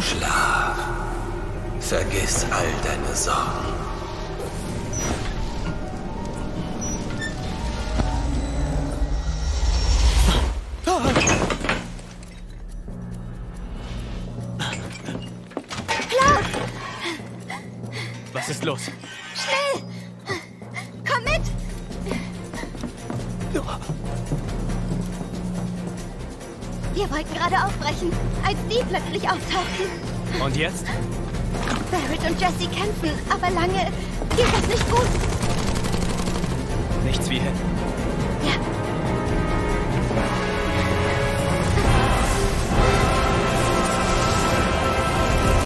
Schlaf. Vergiss all deine Sorgen. Was ist los? Schnell! Komm mit! Wir wollten gerade aufbrechen, als die plötzlich auftauchten. Und jetzt? Barrett und Jesse kämpfen, aber lange geht das nicht gut. Nichts wie hin.